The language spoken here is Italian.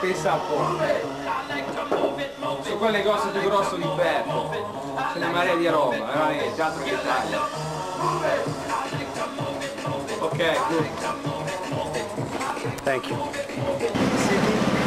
pensa un po'. Sono quelle cose più grosse di Berto. Ce n'è marea di roba, eh, veramente, altro che Italia. Ok, good. Thank you.